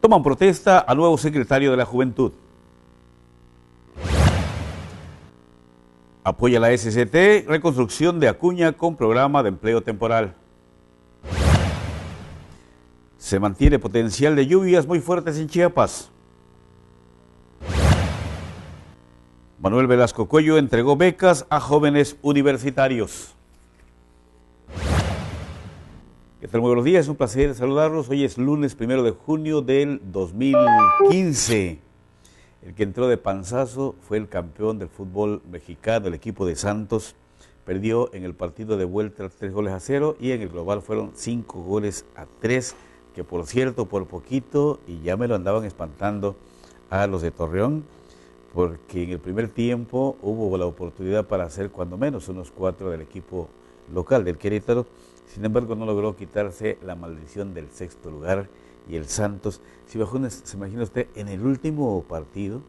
Toman protesta al nuevo secretario de la Juventud. Apoya la SCT reconstrucción de Acuña con programa de empleo temporal. Se mantiene potencial de lluvias muy fuertes en Chiapas. Manuel Velasco Cuello entregó becas a jóvenes universitarios. ¿Qué tal? Muy buenos días, un placer saludarlos. Hoy es lunes primero de junio del 2015. El que entró de panzazo fue el campeón del fútbol mexicano, el equipo de Santos. Perdió en el partido de vuelta tres goles a cero y en el global fueron cinco goles a tres, que por cierto, por poquito, y ya me lo andaban espantando a los de Torreón, porque en el primer tiempo hubo la oportunidad para hacer cuando menos unos cuatro del equipo local del Querétaro. Sin embargo, no logró quitarse la maldición del sexto lugar y el Santos. Si bajó, se imagina usted, en el último partido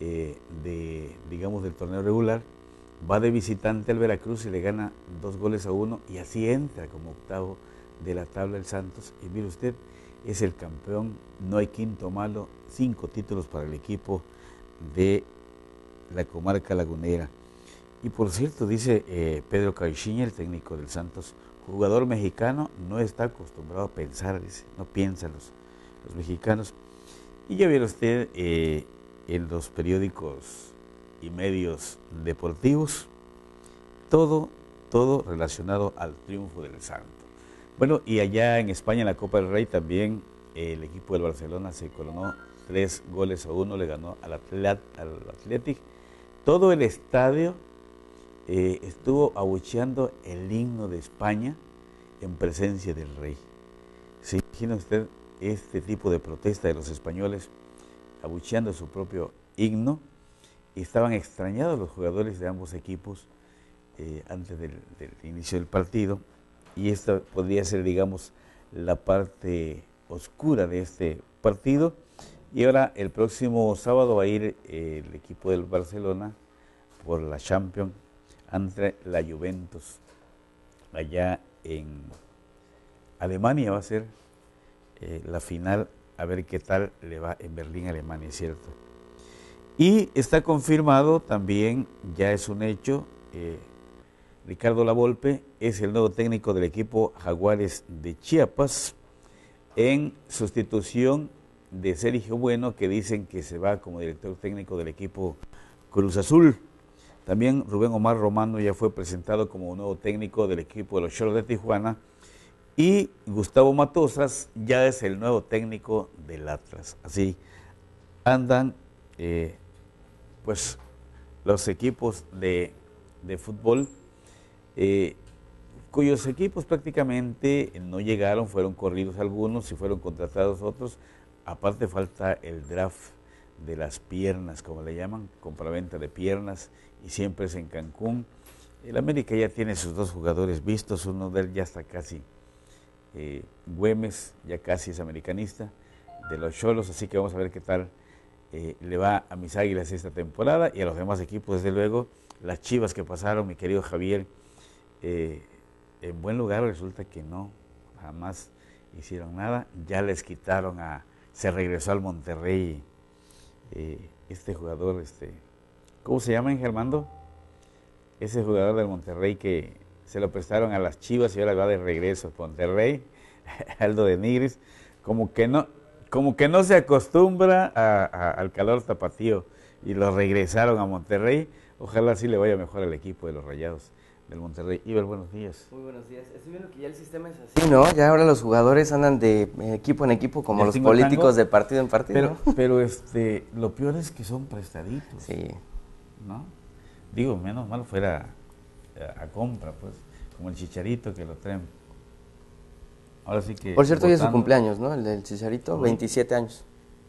eh, de, digamos, del torneo regular, va de visitante al Veracruz y le gana dos goles a uno y así entra como octavo de la tabla el Santos. Y mire usted, es el campeón, no hay quinto malo, cinco títulos para el equipo de la comarca lagunera. Y por cierto, dice eh, Pedro Caixinha, el técnico del Santos, jugador mexicano no está acostumbrado a pensar, dice, no piensan los, mexicanos. Y ya vieron usted eh, en los periódicos y medios deportivos, todo, todo relacionado al triunfo del Santos. Bueno, y allá en España, en la Copa del Rey, también el equipo del Barcelona se coronó tres goles a uno, le ganó al, Atlet, al Athletic. Todo el estadio eh, estuvo abucheando el himno de España en presencia del rey. ¿Se imagina usted este tipo de protesta de los españoles abucheando su propio himno? Y estaban extrañados los jugadores de ambos equipos eh, antes del inicio del partido y esta podría ser, digamos, la parte oscura de este partido. Y ahora el próximo sábado va a ir eh, el equipo del Barcelona por la Champions ante la Juventus allá en Alemania va a ser eh, la final a ver qué tal le va en Berlín, Alemania, es cierto. Y está confirmado también, ya es un hecho, eh, Ricardo Lavolpe es el nuevo técnico del equipo Jaguares de Chiapas en sustitución de Sergio Bueno, que dicen que se va como director técnico del equipo Cruz Azul. También Rubén Omar Romano ya fue presentado como nuevo técnico del equipo de los Choros de Tijuana. Y Gustavo Matosas ya es el nuevo técnico del Atlas. Así andan eh, pues los equipos de, de fútbol eh, cuyos equipos prácticamente no llegaron, fueron corridos algunos y fueron contratados otros. Aparte falta el draft de las piernas, como le llaman, compraventa de piernas, y siempre es en Cancún. El América ya tiene sus dos jugadores vistos, uno de él ya está casi, eh, Güemes ya casi es americanista, de los Cholos, así que vamos a ver qué tal eh, le va a mis águilas esta temporada y a los demás equipos, desde luego, las chivas que pasaron, mi querido Javier, eh, en buen lugar resulta que no, jamás hicieron nada, ya les quitaron a, se regresó al Monterrey eh, este jugador, este, ¿cómo se llama en Germando? Ese jugador del Monterrey que se lo prestaron a las Chivas y ahora va de regreso a Monterrey, Aldo de Nigris, como que no, como que no se acostumbra al calor tapatío y lo regresaron a Monterrey, ojalá sí le vaya mejor al equipo de los Rayados del Monterrey. Iber, buenos días. Muy buenos días. Estoy viendo que ya el sistema es así, ¿no? Ya ahora los jugadores andan de equipo en equipo como los políticos de partido en partido. Pero, pero este, lo peor es que son prestaditos. Sí. ¿No? Digo, menos mal fuera a, compra, pues, como el chicharito que lo traen. Ahora sí que. Por cierto, hoy es su cumpleaños, ¿no? El del chicharito, 27 años.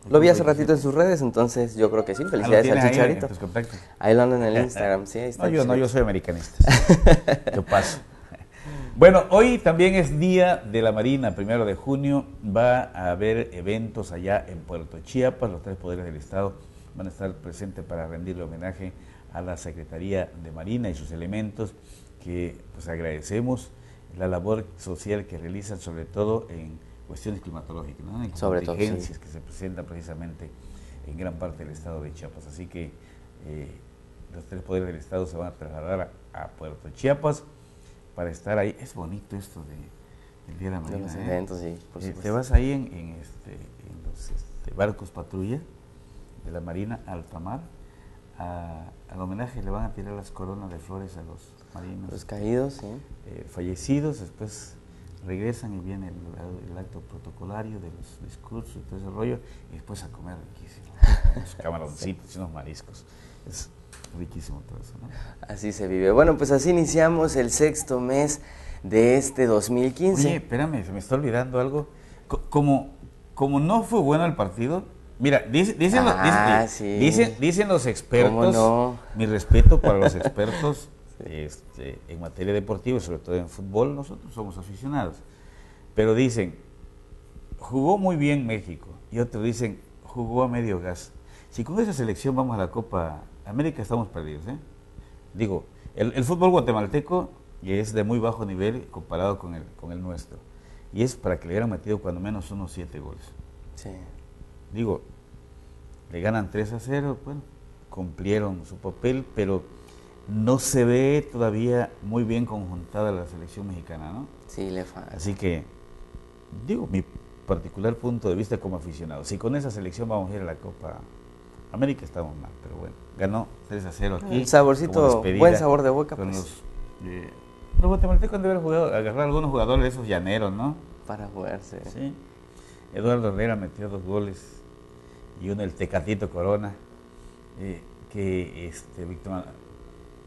Lo vi hace ratito en sus redes, entonces yo creo que sí. Felicidades al Chicharito. Ahí, ahí lo anda en el Instagram, sí. no, yo no, yo soy americanista. yo paso. Bueno, hoy también es Día de la Marina, primero de junio. Va a haber eventos allá en Puerto Chiapas. Los tres poderes del Estado van a estar presentes para rendirle homenaje a la Secretaría de Marina y sus elementos, que pues agradecemos la labor social que realizan, sobre todo en cuestiones climatológicas, ¿no? Y Sobre que se presentan precisamente en gran parte del estado de Chiapas. Así que eh, los tres poderes del estado se van a trasladar a, Puerto Chiapas para estar ahí. Es bonito esto de, del Día de la Marina. ¿eh? sí, te vas ahí en, este, en los este, barcos patrulla de la Marina Altamar al homenaje le van a tirar las coronas de flores a los marinos. Los caídos, sí. Eh, fallecidos, después regresan y viene el, acto protocolario de los discursos y todo ese rollo, y después a comer riquísimo. unos camaroncitos y unos mariscos. Es riquísimo todo eso, ¿no? Así se vive. Bueno, pues así iniciamos el sexto mes de este 2015. Oye, espérame, se me está olvidando algo. Como, como no fue bueno el partido, Mira, dicen, dicen, ah, dicen, los expertos, mi respeto para los expertos este, en materia deportiva, sobre todo en fútbol, nosotros somos aficionados, pero dicen, jugó muy bien México, y otros dicen, jugó a medio gas. Si con esa selección vamos a la Copa América, estamos perdidos. ¿eh? Digo, el, fútbol guatemalteco es de muy bajo nivel comparado con el, con el nuestro, y es para que le hubieran metido cuando menos unos siete goles. Sí. Digo, le ganan 3 a 0, bueno, cumplieron su papel, pero no se ve todavía muy bien conjuntada la selección mexicana, ¿no? Sí, le falta. Así que, digo, mi particular punto de vista como aficionado, si con esa selección vamos a ir a la Copa América estamos mal, pero bueno, ganó 3 a 0 aquí. Un saborcito, buen sabor de boca. pues. los, eh, los guatemaltecos han de haber jugado, agarrar algunos jugadores de esos llaneros, ¿no? Para jugarse. Sí. Eduardo Herrera metió dos goles y uno el Tecatito Corona, eh, que este, Víctor,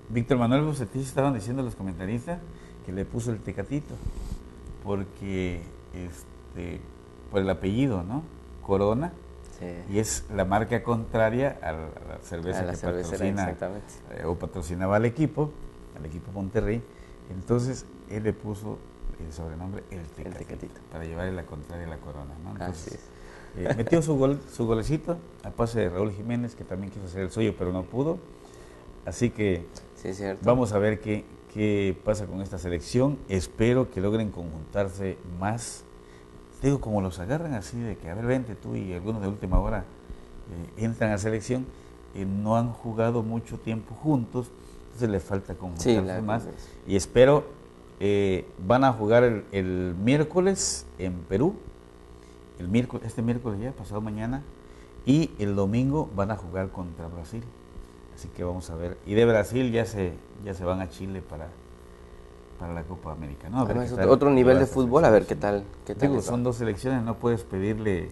Víctor Manuel Bucetich estaban diciendo los comentaristas que le puso el Tecatito, porque este, por el apellido, ¿no? Corona, y es la marca contraria a la, cerveza que patrocina eh, o patrocinaba al equipo, al equipo Monterrey, entonces él le puso el sobrenombre El Tecatito, para llevarle la contraria a la corona. ¿no? Entonces, eh, metió su, gol, su golecito a pase de Raúl Jiménez, que también quiso hacer el suyo, pero no pudo. Así que vamos a ver qué, qué pasa con esta selección. Espero que logren conjuntarse más. Digo, como los agarran así de que, a ver, vente tú y algunos de última hora eh, entran a selección, eh, no han jugado mucho tiempo juntos, entonces les falta conjuntarse más. Y espero eh, van a jugar el, miércoles en Perú, el miércoles, este miércoles ya, pasado mañana, y el domingo van a jugar contra Brasil. Así que vamos a ver. Y de Brasil ya se, ya se van a Chile para, para la Copa América. ¿no? otro nivel de fútbol, a ver qué tal. Qué tal son dos selecciones, no puedes pedirle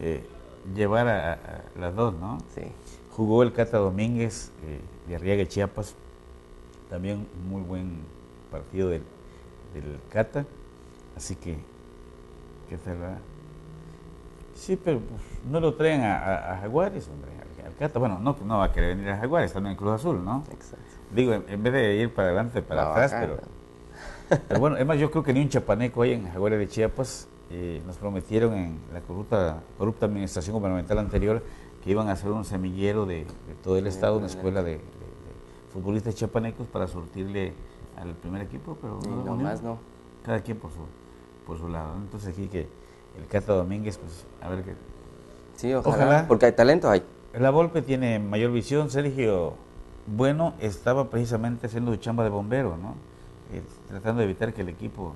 eh, llevar a, las dos, ¿no? Sí. Jugó el Cata Domínguez eh, de Arriaga Chiapas, también muy buen partido del, del Cata. Así que, ¿qué tal? Sí, pero pues, no lo traen a, Jaguares, hombre, Bueno, no, no va a querer venir a Jaguares, está en Cruz Azul, ¿no? Exacto. Digo, en, vez de ir para adelante, para atrás, pero, pero bueno, es más, yo creo que ni un chapaneco hay en Jaguares de Chiapas. Eh, nos prometieron en la corrupta, corrupta administración gubernamental anterior que iban a hacer un semillero de, todo el estado, una escuela de, de futbolistas chapanecos para surtirle al primer equipo, pero no, más no. Cada quien por su, por su lado. Entonces aquí que el Cata Domínguez, pues a ver qué. Sí, ojalá, Porque hay talento, hay. La Volpe tiene mayor visión. Sergio Bueno estaba precisamente haciendo su chamba de bombero, ¿no? Eh, tratando de evitar que el equipo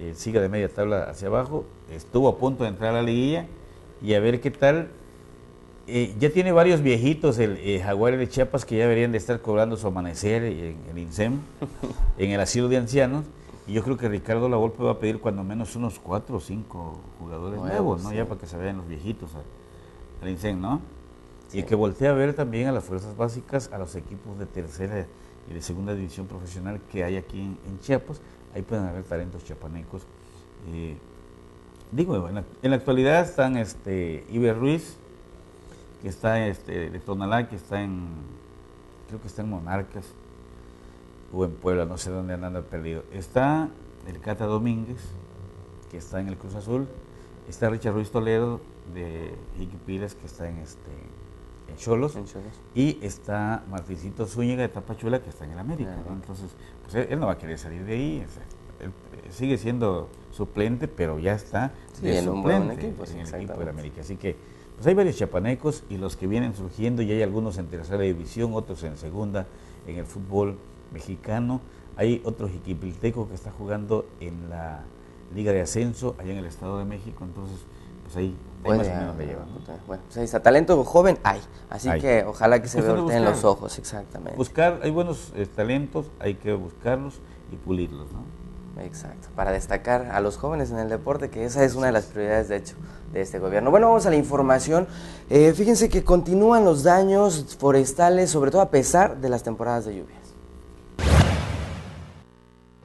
eh, siga de media tabla hacia abajo. Estuvo a punto de entrar a la liguilla y a ver qué tal eh, ya tiene varios viejitos el Jaguar de Chiapas que ya deberían de estar cobrando su amanecer en el INSEM, en el asilo de ancianos. Y yo creo que Ricardo Lavolpe va a pedir cuando menos unos cuatro o cinco jugadores nuevos, ¿no? Ya para que se vean los viejitos al, INSEM, ¿no? Y que voltee a ver también a las fuerzas básicas, a los equipos de tercera y de segunda división profesional que hay aquí en, Chiapas. Ahí pueden haber talentos chiapanecos. Eh, digo, en la, en la, actualidad están este, Iber Ruiz, que está este, de Tonalá, que está en, creo que está en Monarcas o en Puebla, no sé dónde anda perdido. Está el Cata Domínguez, que está en el Cruz Azul. Está Richard Ruiz Toledo de Iquipiles, que está en este en Cholos. Y está Martincito Zúñiga de Tapachula, que está en el América. Entonces, pues él, no va a querer salir de ahí. sigue siendo suplente, pero ya está en un buen equipo, en el equipo de América. Así que pues hay varios chapanecos y los que vienen surgiendo, y hay algunos en tercera división, otros en segunda, en el fútbol mexicano. Hay otro jiquipilteco que está jugando en la Liga de Ascenso, allá en el Estado de México, entonces pues ahí más o menos le llevan. Bueno, pues ahí está, talento joven hay, así que ojalá que se vean en los ojos, exactamente. Buscar, hay buenos eh, talentos, hay que buscarlos y pulirlos, ¿no? Exacto, para destacar a los jóvenes en el deporte, que esa es una de las prioridades, de hecho, de este gobierno. Bueno, vamos a la información. Eh, fíjense que continúan los daños forestales, sobre todo a pesar de las temporadas de lluvias.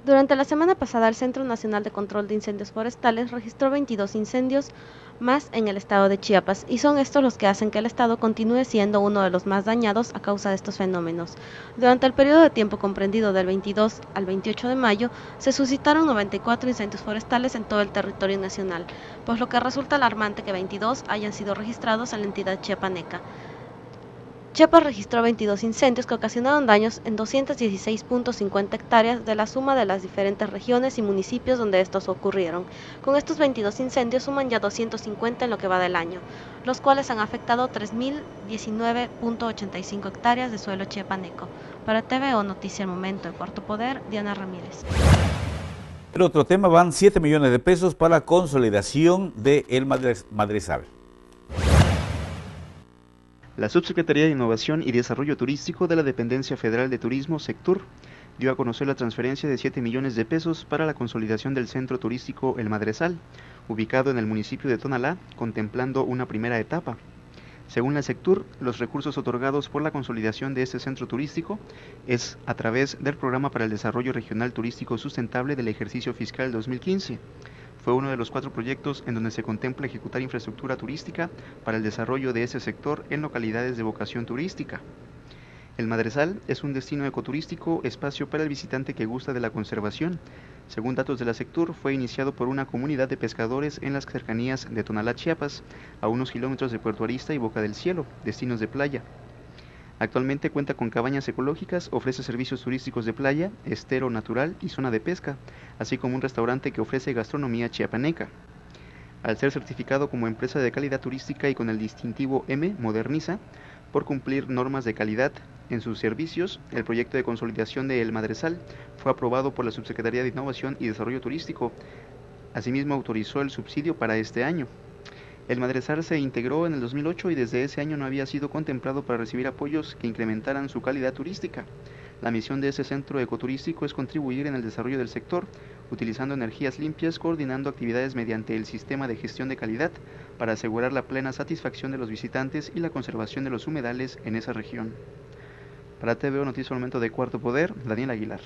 Durante la semana pasada, el Centro Nacional de Control de Incendios Forestales registró 22 incendios más en el estado de Chiapas, y son estos los que hacen que el estado continúe siendo uno de los más dañados a causa de estos fenómenos. Durante el periodo de tiempo comprendido del 22 al 28 de mayo, se suscitaron 94 incendios forestales en todo el territorio nacional, pues lo que resulta alarmante que 22 hayan sido registrados en la entidad chiapaneca. Chiapas registró 22 incendios que ocasionaron daños en 216.50 hectáreas de la suma de las diferentes regiones y municipios donde estos ocurrieron. Con estos 22 incendios suman ya 250 en lo que va del año, los cuales han afectado 3.019.85 hectáreas de suelo chiapaneco. Para TVO Noticia El Momento, el Cuarto Poder, Diana Ramírez. El otro tema van 7 millones de pesos para consolidación de El Madresal. La Subsecretaría de Innovación y Desarrollo Turístico de la Dependencia Federal de Turismo, Sectur, dio a conocer la transferencia de 7 millones de pesos para la consolidación del centro turístico El Madresal, ubicado en el municipio de Tonalá, contemplando una primera etapa. Según la Sectur, los recursos otorgados por la consolidación de este centro turístico es a través del Programa para el Desarrollo Regional Turístico Sustentable del ejercicio fiscal 2015 fue uno de los cuatro proyectos en donde se contempla ejecutar infraestructura turística para el desarrollo de ese sector en localidades de vocación turística. El Madresal es un destino ecoturístico, espacio para el visitante que gusta de la conservación. Según datos de la Sectur, fue iniciado por una comunidad de pescadores en las cercanías de Tonalá, Chiapas, a unos kilómetros de Puerto Arista y Boca del Cielo, destinos de playa. Actualmente cuenta con cabañas ecológicas, ofrece servicios turísticos de playa, estero natural y zona de pesca, así como un restaurante que ofrece gastronomía chiapaneca. Al ser certificado como empresa de calidad turística y con el distintivo M Moderniza, por cumplir normas de calidad en sus servicios, el proyecto de consolidación de El Madresal fue aprobado por la Subsecretaría de Innovación y Desarrollo Turístico. Asimismo, autorizó el subsidio para este año. El Madresar se integró en el 2008 y desde ese año no había sido contemplado para recibir apoyos que incrementaran su calidad turística. La misión de ese centro ecoturístico es contribuir en el desarrollo del sector, utilizando energías limpias, coordinando actividades mediante el sistema de gestión de calidad para asegurar la plena satisfacción de los visitantes y la conservación de los humedales en esa región. Para TVO Noticias Momento de Cuarto Poder, Daniel Aguilar.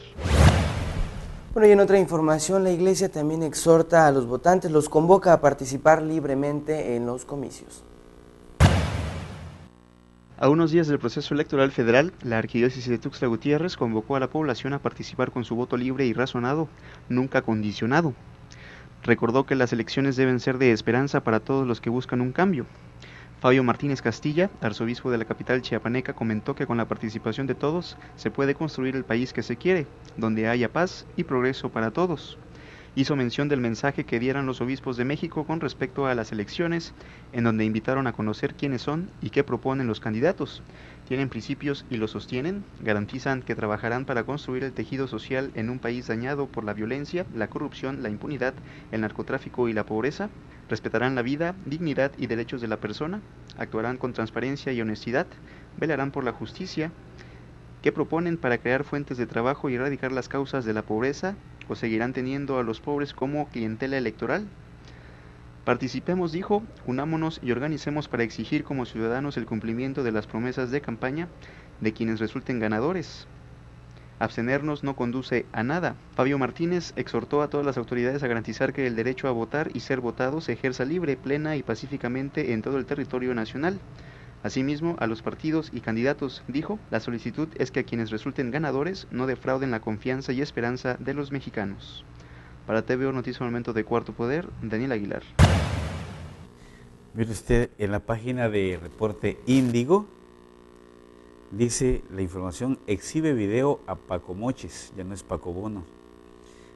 Bueno, y en otra información, la Iglesia también exhorta a los votantes, los convoca a participar libremente en los comicios. A unos días del proceso electoral federal, la Arquidiócesis de Tuxtla Gutiérrez convocó a la población a participar con su voto libre y razonado, nunca condicionado. Recordó que las elecciones deben ser de esperanza para todos los que buscan un cambio, Fabio Martínez Castilla, arzobispo de la capital chiapaneca, comentó que con la participación de todos se puede construir el país que se quiere, donde haya paz y progreso para todos. Hizo mención del mensaje que dieran los obispos de México con respecto a las elecciones, en donde invitaron a conocer quiénes son y qué proponen los candidatos, tienen principios y los sostienen, garantizan que trabajarán para construir el tejido social en un país dañado por la violencia, la corrupción, la impunidad, el narcotráfico y la pobreza, respetarán la vida, dignidad y derechos de la persona, actuarán con transparencia y honestidad, velarán por la justicia, ¿Qué proponen para crear fuentes de trabajo y erradicar las causas de la pobreza? ¿O seguirán teniendo a los pobres como clientela electoral? Participemos, dijo, unámonos y organicemos para exigir como ciudadanos el cumplimiento de las promesas de campaña de quienes resulten ganadores. Abstenernos no conduce a nada. Fabio Martínez exhortó a todas las autoridades a garantizar que el derecho a votar y ser votado se ejerza libre, plena y pacíficamente en todo el territorio nacional. Asimismo, a los partidos y candidatos, dijo, la solicitud es que a quienes resulten ganadores no defrauden la confianza y esperanza de los mexicanos. Para TVO Noticias Momento de Cuarto Poder, Daniel Aguilar. Mire usted, en la página de reporte Índigo, dice la información, exhibe video a Paco Moches, ya no es Paco Bono.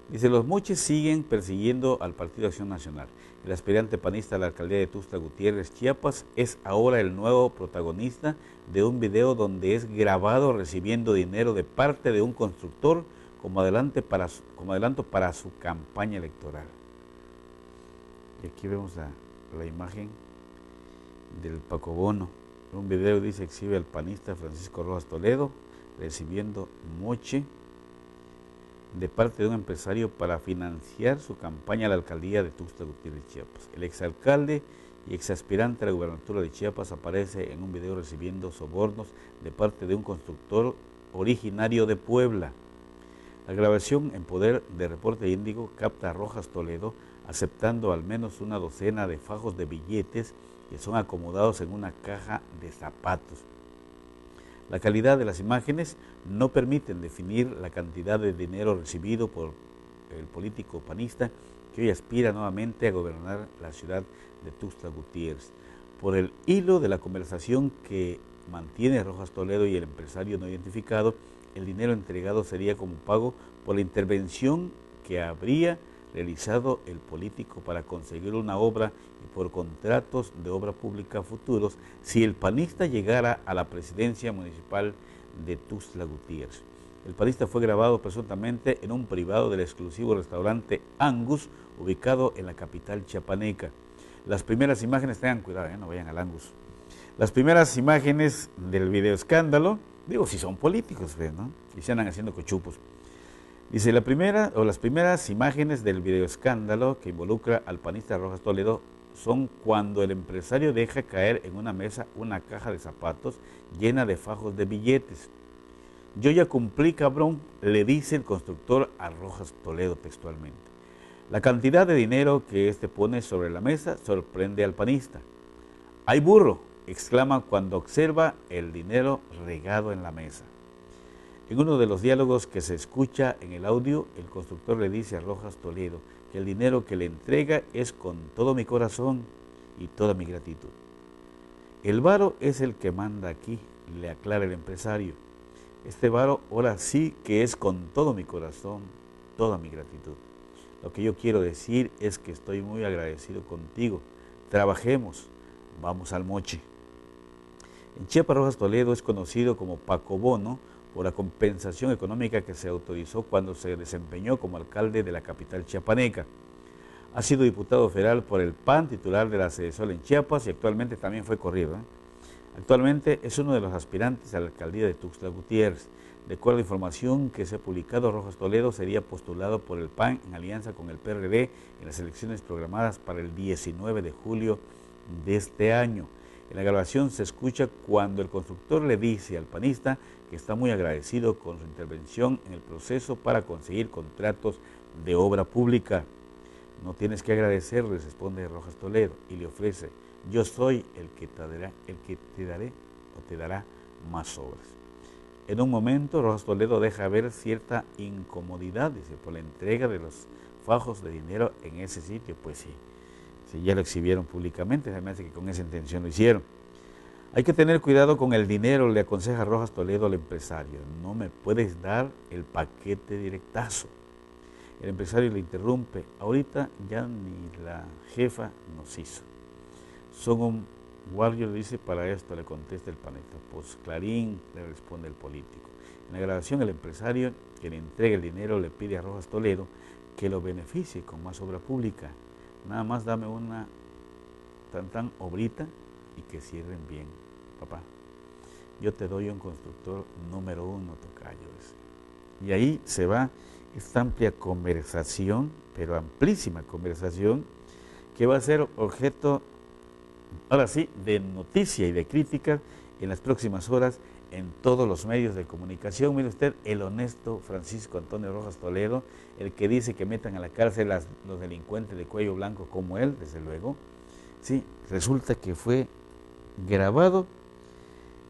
Dice, los moches siguen persiguiendo al Partido Acción Nacional. El aspirante panista a la alcaldía de Tuxtla Gutiérrez, Chiapas, es ahora el nuevo protagonista de un video donde es grabado recibiendo dinero de parte de un constructor como, adelante para, adelanto para su campaña electoral. Y aquí vemos la, imagen del Paco Bono. Un video dice exhibe al panista Francisco Rojas Toledo recibiendo moche de parte de un empresario para financiar su campaña a la alcaldía de Tuxtla Gutiérrez, Chiapas. El exalcalde y exaspirante a la gubernatura de Chiapas aparece en un video recibiendo sobornos de parte de un constructor originario de Puebla. La grabación en poder de Reporte Índigo capta a Rojas Toledo aceptando al menos una docena de fajos de billetes que son acomodados en una caja de zapatos. La calidad de las imágenes no permiten definir la cantidad de dinero recibido por el político panista que hoy aspira nuevamente a gobernar la ciudad de Tuxtla Gutiérrez. Por el hilo de la conversación que mantiene Rojas Toledo y el empresario no identificado, el dinero entregado sería como pago por la intervención que habría realizado el político para conseguir una obra y por contratos de obra pública futuros si el panista llegara a la presidencia municipal de Tuzla Gutiérrez. El panista fue grabado presuntamente en un privado del exclusivo restaurante Angus, ubicado en la capital chiapaneca. Las primeras imágenes, tengan cuidado, ¿eh? no vayan al Angus. Las primeras imágenes del video escándalo, digo, si son políticos, ¿no? Y se andan haciendo cochupos. Dice, la primera o las primeras imágenes del videoescándalo que involucra al panista Rojas Toledo son cuando el empresario deja caer en una mesa una caja de zapatos llena de fajos de billetes. Yo ya cumplí, cabrón, le dice el constructor a Rojas Toledo textualmente. La cantidad de dinero que éste pone sobre la mesa sorprende al panista. ¡Hay burro! exclama cuando observa el dinero regado en la mesa. En uno de los diálogos que se escucha en el audio, el constructor le dice a Rojas Toledo que el dinero que le entrega es con todo mi corazón y toda mi gratitud. El varo es el que manda aquí, le aclara el empresario. Este varo ahora sí que es con todo mi corazón, toda mi gratitud. Lo que yo quiero decir es que estoy muy agradecido contigo. Trabajemos, vamos al moche. En Chiapas Rojas Toledo es conocido como Paco Bono, por la compensación económica que se autorizó cuando se desempeñó como alcalde de la capital chiapaneca. Ha sido diputado federal por el PAN, titular de la Sol en Chiapas y actualmente también fue corrido. ¿eh? Actualmente es uno de los aspirantes a la alcaldía de Tuxtla Gutiérrez. De acuerdo a información que se ha publicado, Rojas Toledo sería postulado por el PAN en alianza con el PRD en las elecciones programadas para el 19 de julio de este año. En la grabación se escucha cuando el constructor le dice al panista que está muy agradecido con su intervención en el proceso para conseguir contratos de obra pública. No tienes que agradecer, responde Rojas Toledo y le ofrece, yo soy el que te dará, el que te daré o te dará más obras. En un momento Rojas Toledo deja ver cierta incomodidad, dice, por la entrega de los fajos de dinero en ese sitio, pues sí si ya lo exhibieron públicamente, se me hace que con esa intención lo hicieron. Hay que tener cuidado con el dinero, le aconseja Rojas Toledo al empresario. No me puedes dar el paquete directazo. El empresario le interrumpe. Ahorita ya ni la jefa nos hizo. Son un guardia, le dice, para esto le contesta el paneta. Pues Clarín le responde el político. En la grabación el empresario que le entrega el dinero le pide a Rojas Toledo que lo beneficie con más obra pública Nada más dame una tan tan obrita y que cierren bien, papá. Yo te doy un constructor número uno, tocayo. Y ahí se va esta amplia conversación, pero amplísima conversación, que va a ser objeto, ahora sí, de noticia y de crítica en las próximas horas en todos los medios de comunicación. Mire usted, el honesto Francisco Antonio Rojas Toledo, el que dice que metan a la cárcel los delincuentes de cuello blanco como él, desde luego. Sí, resulta que fue grabado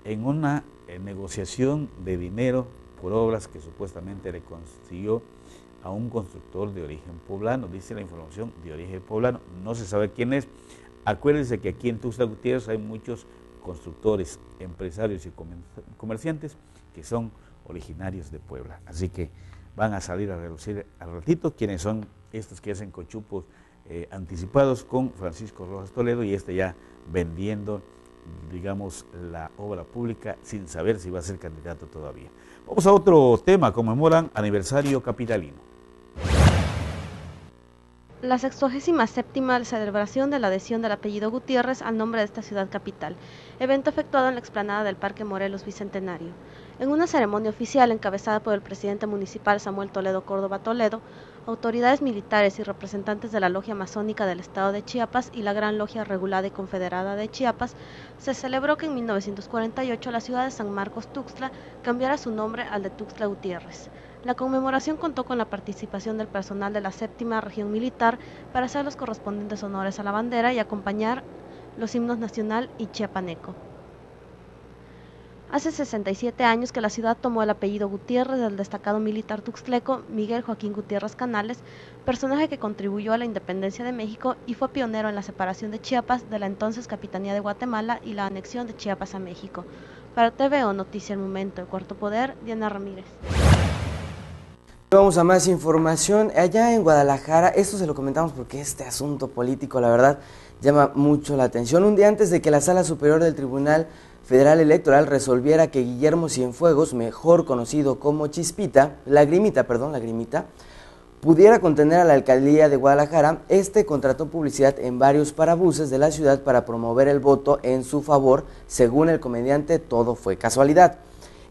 en una eh, negociación de dinero por obras que supuestamente le consiguió a un constructor de origen poblano, dice la información de origen poblano, no se sabe quién es. Acuérdense que aquí en Tuxtla Gutiérrez hay muchos constructores, empresarios y comerciantes que son originarios de Puebla. Así que van a salir a reducir al ratito, quienes son estos que hacen cochupos eh, anticipados con Francisco Rojas Toledo y este ya vendiendo, digamos, la obra pública sin saber si va a ser candidato todavía. Vamos a otro tema, conmemoran aniversario capitalino. La 67 celebración de la adhesión del apellido Gutiérrez al nombre de esta ciudad capital, evento efectuado en la explanada del Parque Morelos Bicentenario. En una ceremonia oficial encabezada por el presidente municipal Samuel Toledo Córdoba Toledo, autoridades militares y representantes de la Logia Masónica del Estado de Chiapas y la Gran Logia Regulada y Confederada de Chiapas, se celebró que en 1948 la ciudad de San Marcos Tuxtla cambiara su nombre al de Tuxtla Gutiérrez. La conmemoración contó con la participación del personal de la séptima región militar para hacer los correspondientes honores a la bandera y acompañar los himnos nacional y chiapaneco. Hace 67 años que la ciudad tomó el apellido Gutiérrez del destacado militar tuxtleco Miguel Joaquín Gutiérrez Canales, personaje que contribuyó a la independencia de México y fue pionero en la separación de Chiapas de la entonces Capitanía de Guatemala y la anexión de Chiapas a México. Para TVO Noticia El Momento, el Cuarto Poder, Diana Ramírez. Vamos a más información. Allá en Guadalajara, esto se lo comentamos porque este asunto político, la verdad, llama mucho la atención. Un día antes de que la Sala Superior del Tribunal Federal Electoral resolviera que Guillermo Cienfuegos, mejor conocido como Chispita, Lagrimita, perdón, Lagrimita, pudiera contener a la alcaldía de Guadalajara, este contrató publicidad en varios parabuses de la ciudad para promover el voto en su favor, según el comediante Todo fue casualidad.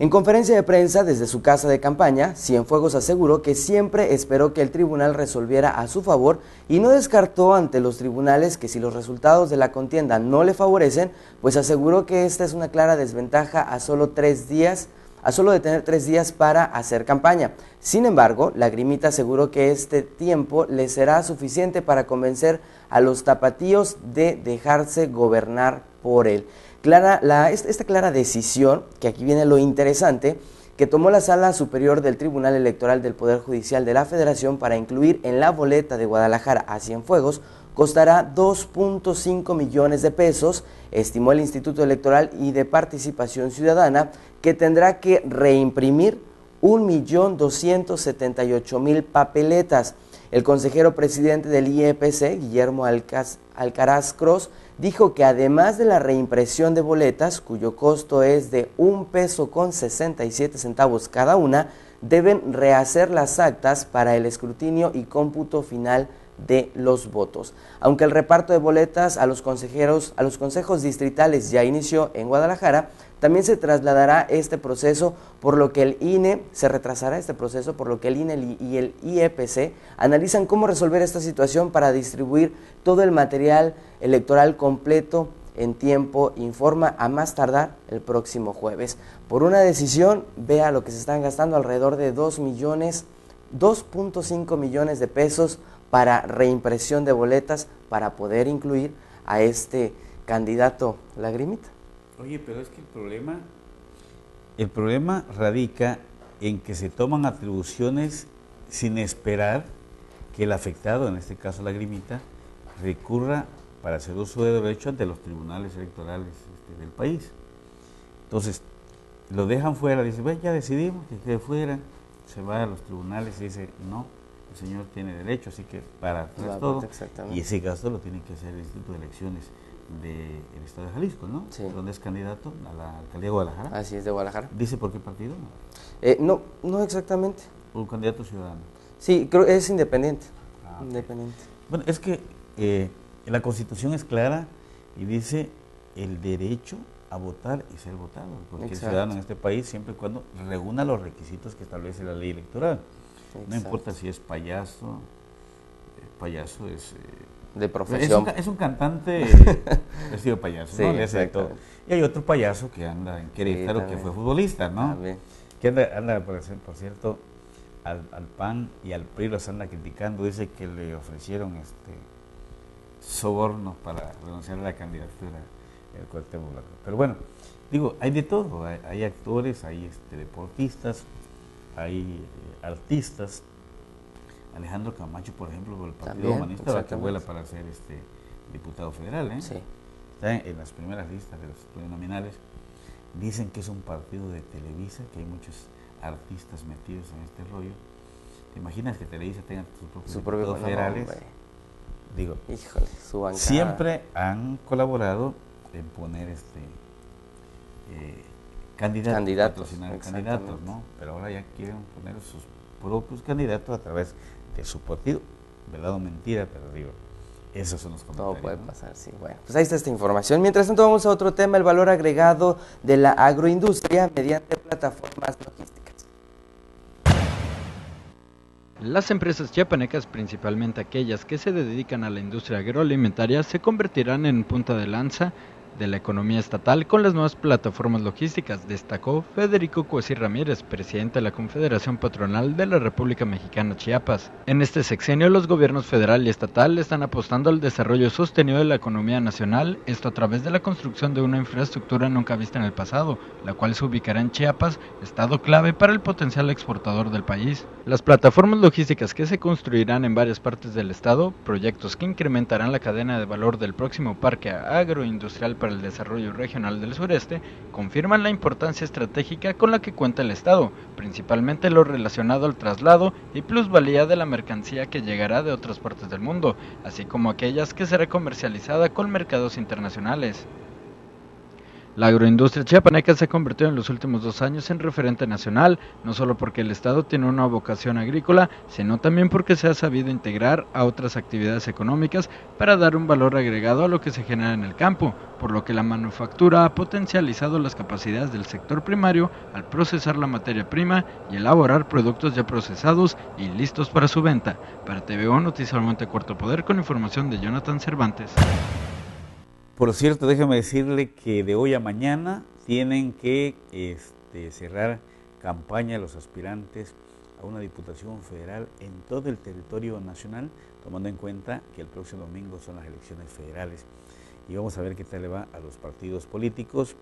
En conferencia de prensa desde su casa de campaña, Cienfuegos aseguró que siempre esperó que el tribunal resolviera a su favor y no descartó ante los tribunales que si los resultados de la contienda no le favorecen, pues aseguró que esta es una clara desventaja a solo tres días a solo de tener tres días para hacer campaña. Sin embargo, Lagrimita aseguró que este tiempo le será suficiente para convencer a los tapatíos de dejarse gobernar por él. Clara, la, esta clara decisión, que aquí viene lo interesante, que tomó la Sala Superior del Tribunal Electoral del Poder Judicial de la Federación para incluir en la boleta de Guadalajara a Cienfuegos, costará 2.5 millones de pesos, estimó el Instituto Electoral y de Participación Ciudadana, que tendrá que reimprimir 1.278.000 papeletas. El consejero presidente del IEPC, Guillermo Alcaraz Cross, dijo que además de la reimpresión de boletas, cuyo costo es de un peso con 67 centavos cada una, deben rehacer las actas para el escrutinio y cómputo final de los votos. Aunque el reparto de boletas a los consejeros, a los consejos distritales ya inició en Guadalajara, también se trasladará este proceso, por lo que el INE, se retrasará este proceso, por lo que el INE y el IEPC analizan cómo resolver esta situación para distribuir todo el material electoral completo en tiempo, informa a más tardar el próximo jueves. Por una decisión, vea lo que se están gastando alrededor de 2 millones, 2.5 millones de pesos para reimpresión de boletas para poder incluir a este candidato Lagrimita. Oye, pero es que el problema, el problema radica en que se toman atribuciones sin esperar que el afectado, en este caso Lagrimita, recurra para hacer uso de derecho ante los tribunales electorales este, del país. Entonces, lo dejan fuera, dice, bueno, ya decidimos que quede fuera, se va a los tribunales y dice, no, el señor tiene derecho, así que para hacer todo. Y ese gasto lo tiene que hacer el Instituto de Elecciones del Estado de Jalisco, ¿no? Sí. Donde es candidato a la alcaldía de Guadalajara. Así es, de Guadalajara. ¿Dice por qué partido? Eh, no, no exactamente. Un candidato ciudadano. Sí, creo que es independiente. Ah. Independiente. Bueno, es que eh, la Constitución es clara y dice el derecho a votar y ser votado. Porque Exacto. el ciudadano en este país, siempre y cuando reúna los requisitos que establece la ley electoral. No importa si es payaso, eh, payaso es... eh, De es, profesión. un, es un cantante vestido de payaso, Sí, ¿no? Le hace todo. Y hay otro payaso que anda en Querétaro, que también. fue futbolista, ¿no? También. Que anda, anda, por, por cierto, al, al PAN y al PRI los anda criticando. Dice que le ofrecieron este sobornos para renunciar a la candidatura del Cuauhtémoc Blanco. Pero bueno, digo, hay de todo. Hay, hay actores, hay este, deportistas, hay eh, artistas. Alejandro Camacho, por ejemplo, por el Partido Humanista, va que exactamente. vuela para ser este diputado federal. ¿eh? Sí. está en, en las primeras listas de los plurinominales. Dicen que es un partido de Televisa, que hay muchos artistas metidos en este rollo. ¿Te imaginas que Televisa tenga sus propios Su diputados federales? Digo, Híjole, su bancada. siempre han colaborado en poner este eh, candidatos, Candidatos, candidatos, ¿no? Pero ahora ya quieren poner sus propios candidatos a través de su partido. ¿Verdad o mentira? Pero digo, esos son los Todo comentarios. puede ¿no? pasar, sí. Bueno, pues ahí está esta información. Mientras tanto, vamos a otro tema, el valor agregado de la agroindustria mediante plataformas logísticas. Las empresas chiapanecas, principalmente aquellas que se dedican a la industria agroalimentaria, se convertirán en punta de lanza de la economía estatal con las nuevas plataformas logísticas, destacó Federico Cuesi Ramírez, presidente de la Confederación Patronal de la República Mexicana Chiapas. En este sexenio, los gobiernos federal y estatal están apostando al desarrollo sostenido de la economía nacional, esto a través de la construcción de una infraestructura nunca vista en el pasado, la cual se ubicará en Chiapas, estado clave para el potencial exportador del país. Las plataformas logísticas que se construirán en varias partes del estado, proyectos que incrementarán la cadena de valor del próximo parque agroindustrial para el desarrollo regional del sureste, confirman la importancia estratégica con la que cuenta el estado, principalmente lo relacionado al traslado y plusvalía de la mercancía que llegará de otras partes del mundo, así como aquellas que será comercializada con mercados internacionales. La agroindustria chiapaneca se ha convertido en los últimos dos años en referente nacional, no solo porque el Estado tiene una vocación agrícola, sino también porque se ha sabido integrar a otras actividades económicas para dar un valor agregado a lo que se genera en el campo, por lo que la manufactura ha potencializado las capacidades del sector primario al procesar la materia prima y elaborar productos ya procesados y listos para su venta. Para TVO Noticias Monte Cuarto Poder con información de Jonathan Cervantes. Por cierto, déjeme decirle que de hoy a mañana tienen que este, cerrar campaña los aspirantes a una diputación federal en todo el territorio nacional, tomando en cuenta que el próximo domingo son las elecciones federales. Y vamos a ver qué tal le va a los partidos políticos.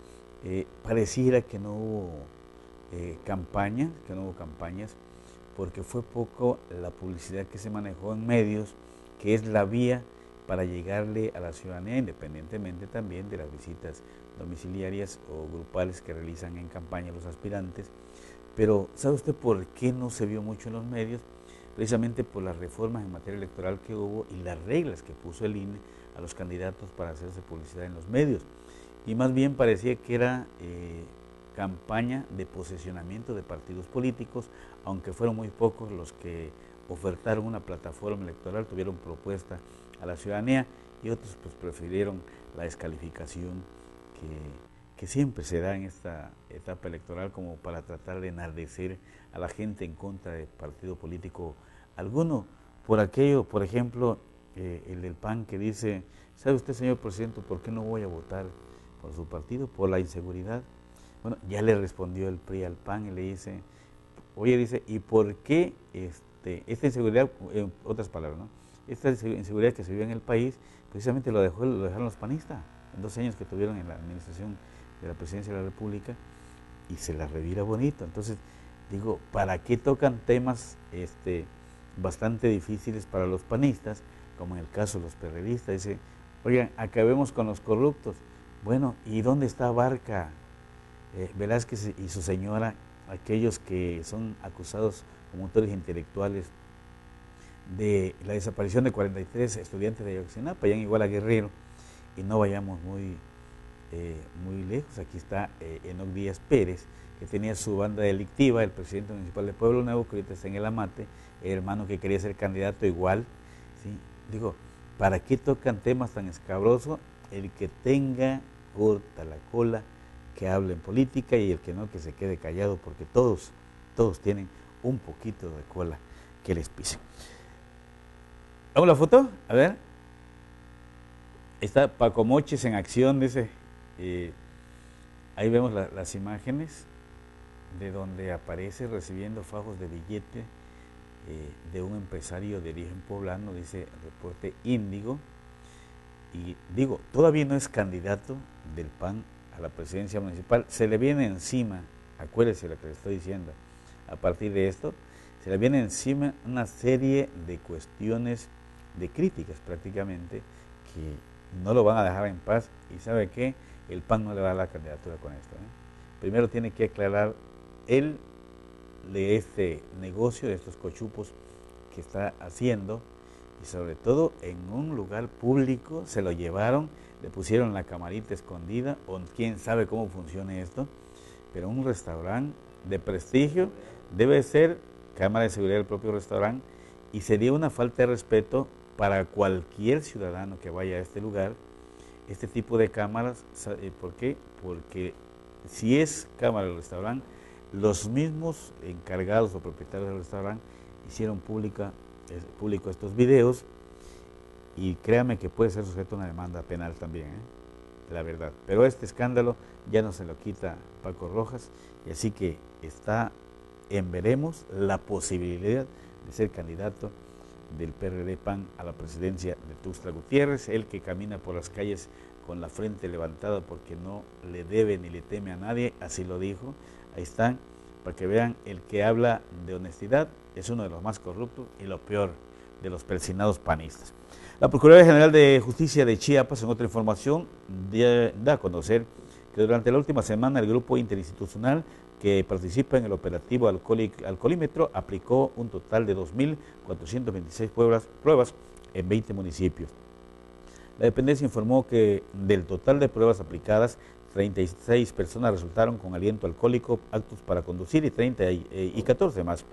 Eh, pareciera que no hubo eh, campaña, que no hubo campañas, porque fue poco la publicidad que se manejó en medios, que es la vía para llegarle a la ciudadanía, independientemente también de las visitas domiciliarias o grupales que realizan en campaña los aspirantes. Pero ¿sabe usted por qué no se vio mucho en los medios? Precisamente por las reformas en materia electoral que hubo y las reglas que puso el INE a los candidatos para hacerse publicidad en los medios. Y más bien parecía que era eh, campaña de posesionamiento de partidos políticos, aunque fueron muy pocos los que ofertaron una plataforma electoral, tuvieron propuesta a la ciudadanía y otros pues prefirieron la descalificación que, que, siempre se da en esta etapa electoral como para tratar de enardecer a la gente en contra del partido político alguno. Por aquello, por ejemplo, eh, el del PAN que dice, ¿sabe usted, señor presidente, por qué no voy a votar por su partido? Por la inseguridad. Bueno, ya le respondió el PRI al PAN y le dice, oye, dice, ¿y por qué este, esta inseguridad, en otras palabras, ¿no? Esta inseguridad que se vive en el país, precisamente lo, dejó, lo dejaron los panistas, en dos años que tuvieron en la administración de la presidencia de la República, y se la revira bonito. Entonces, digo, ¿para qué tocan temas este, bastante difíciles para los panistas, como en el caso de los perredistas? Dice, oigan, acabemos con los corruptos. Bueno, ¿y dónde está Barca, eh, Velázquez y su señora, aquellos que son acusados como autores intelectuales de la desaparición de 43 estudiantes de Ayotzinapa, allá en Iguala Guerrero, y no vayamos muy, eh, muy lejos, aquí está eh, Enoc Díaz Pérez, que tenía su banda delictiva, el presidente municipal de Pueblo Nuevo, que está en el Amate, hermano que quería ser candidato igual, ¿sí? digo, ¿para qué tocan temas tan escabrosos? El que tenga corta la cola, que hable en política, y el que no, que se quede callado, porque todos, todos tienen un poquito de cola que les pise. ¿Vamos la foto? A ver. Está Paco Moches en acción, dice. Ahí vemos la, las imágenes de donde aparece recibiendo fajos de billete eh, de un empresario de origen poblano, dice reporte índigo. Y digo, todavía no es candidato del PAN a la presidencia municipal. Se le viene encima, acuérdese lo que le estoy diciendo, a partir de esto, se le viene encima una serie de cuestiones de críticas prácticamente que no lo van a dejar en paz y sabe que el PAN no le va a dar la candidatura con esto. ¿eh? Primero tiene que aclarar él de este negocio, de estos cochupos que está haciendo y sobre todo en un lugar público se lo llevaron, le pusieron la camarita escondida o quién sabe cómo funciona esto, pero un restaurante de prestigio debe ser cámara de seguridad del propio restaurante y sería una falta de respeto para cualquier ciudadano que vaya a este lugar este tipo de cámaras. Eh, ¿Por qué? Porque si es cámara del restaurante, los mismos encargados o propietarios del restaurante hicieron pública, público estos videos y créame que puede ser sujeto a una demanda penal también, ¿eh? la verdad. Pero este escándalo ya no se lo quita Paco Rojas y así que está en veremos la posibilidad de ser candidato del PRD PAN a la presidencia de Tuxtla Gutiérrez, el que camina por las calles con la frente levantada porque no le debe ni le teme a nadie, así lo dijo. Ahí están, para que vean, el que habla de honestidad es uno de los más corruptos y lo peor de los persinados panistas. La Procuraduría General de Justicia de Chiapas, en otra información, da a conocer que durante la última semana el grupo interinstitucional que participa en el operativo alcoholímetro aplicó un total de 2.426 pruebas, pruebas en 20 municipios. La dependencia informó que del total de pruebas aplicadas, 36 personas resultaron con aliento alcohólico aptos para conducir y, 30 y, y 14 más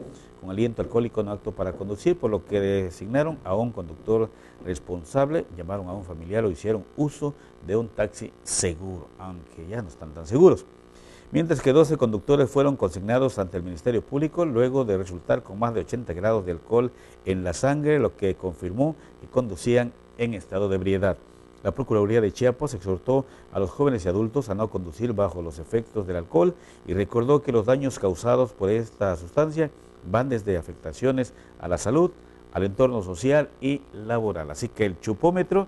con aliento alcohólico no apto para conducir, por lo que designaron a un conductor responsable, llamaron a un familiar o hicieron uso de un taxi seguro, aunque ya no están tan seguros mientras que 12 conductores fueron consignados ante el Ministerio Público luego de resultar con más de 80 grados de alcohol en la sangre, lo que confirmó que conducían en estado de ebriedad. La Procuraduría de Chiapas exhortó a los jóvenes y adultos a no conducir bajo los efectos del alcohol y recordó que los daños causados por esta sustancia van desde afectaciones a la salud, al entorno social y laboral. Así que el chupómetro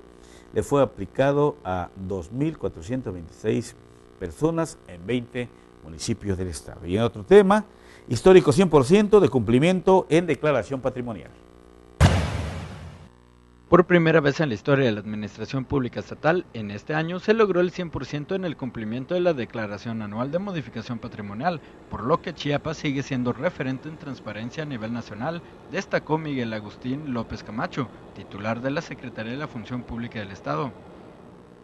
le fue aplicado a 2.426 personas en 20 municipios del estado. Y en otro tema, histórico 100% de cumplimiento en declaración patrimonial. Por primera vez en la historia de la Administración Pública Estatal, en este año se logró el 100% en el cumplimiento de la Declaración Anual de Modificación Patrimonial, por lo que Chiapas sigue siendo referente en transparencia a nivel nacional, destacó Miguel Agustín López Camacho, titular de la Secretaría de la Función Pública del Estado.